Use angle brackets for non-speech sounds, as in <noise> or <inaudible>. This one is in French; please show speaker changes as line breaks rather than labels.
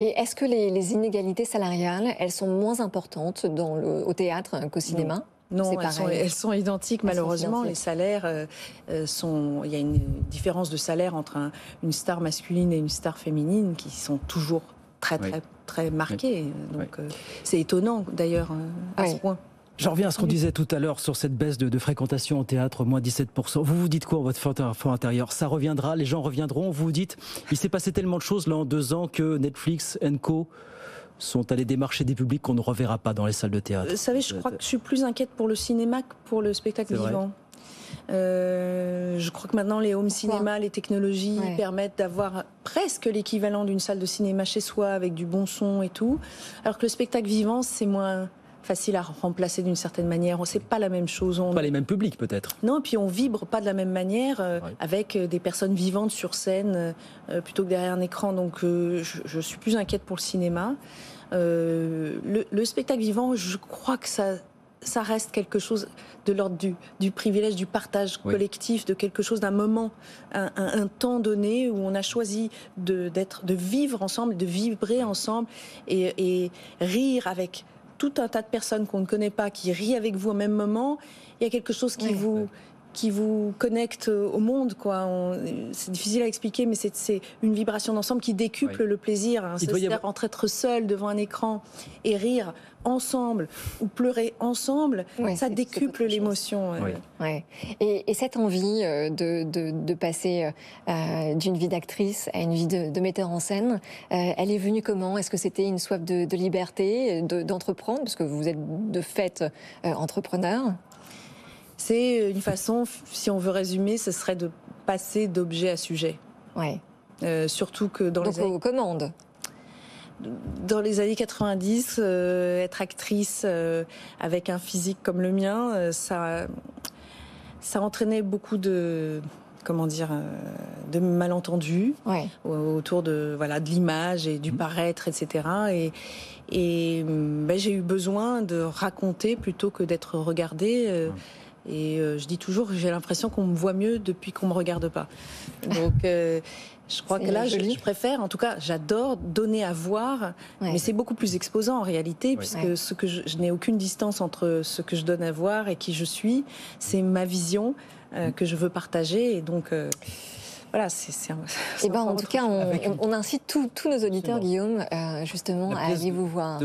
Et est-ce que les, inégalités salariales, elles sont moins importantes dans le, au théâtre qu'au cinéma
non, elles sont, identiques malheureusement. Les salaires euh, euh, sont. Il y a une différence de salaire entre une star masculine et une star féminine qui sont toujours très très très marquées. Donc euh, c'est étonnant d'ailleurs à ce point.
J'en reviens à ce qu'on disait tout à l'heure sur cette baisse de, fréquentation au théâtre, moins 17%. Vous vous dites quoi, votre fort intérieur? Ça reviendra, les gens reviendront. Vous vous dites, il s'est passé tellement de choses là en deux ans que Netflix, Co sont allés démarcher des publics qu'on ne reverra pas dans les salles de théâtre.
Vous savez, je crois que je suis plus inquiète pour le cinéma que pour le spectacle vivant. Euh, je crois que maintenant les home cinéma, les technologies permettent d'avoir presque l'équivalent d'une salle de cinéma chez soi avec du bon son et tout, alors que le spectacle vivant c'est moins facile à remplacer d'une certaine manière. C'est pas la même chose.
On... Pas les mêmes publics peut-être.
Non, et puis on vibre pas de la même manière euh, avec euh, des personnes vivantes sur scène euh, plutôt que derrière un écran. Donc je, suis plus inquiète pour le cinéma. Le, spectacle vivant, je crois que ça, ça reste quelque chose de l'ordre du, du, privilège du partage collectif, de quelque chose d'un moment, un, temps donné où on a choisi de, d'être, de vivre ensemble, de vibrer ensemble et, et rire avec tout un tas de personnes qu'on ne connaît pas qui rient avec vous au même moment, il y a quelque chose qui vous qui vous connecte au monde. quoi. C'est difficile à expliquer, mais c'est une vibration d'ensemble qui décuple le plaisir. Hein. C'est-à-dire entre être seul devant un écran et rire ensemble ou pleurer ensemble, ça décuple l'émotion.
Ouais. Et, cette envie euh, de, de, passer euh, d'une vie d'actrice à une vie de, metteur en scène, euh, elle est venue comment? Est-ce que c'était une soif de, liberté, d'entreprendre, parce que vous êtes de fait entrepreneur
c'est une façon, si on veut résumer, ce serait de passer d'objet à sujet.
Ouais.
Euh, surtout que dans
Donc
les
années... commandes.
Dans les années 90, euh, être actrice euh, avec un physique comme le mien, ça, ça entraînait beaucoup de comment dire de malentendus autour de voilà de l'image et du mmh. paraître, etc. Et, et ben, j'ai eu besoin de raconter plutôt que d'être regardée. Et euh, je dis toujours, j'ai l'impression qu'on me voit mieux depuis qu'on me regarde pas. <laughs> Donc, euh, je crois que là, je, préfère, en tout cas, j'adore donner à voir, mais c'est beaucoup plus exposant en réalité, puisque ce que je, n'ai aucune distance entre ce que je donne à voir et qui je suis. C'est ma vision euh, que je veux partager, et donc. voilà, c'est un. <laughs>
Eh ben, en tout cas, on, incite tous nos auditeurs, Guillaume, justement, à aller vous voir.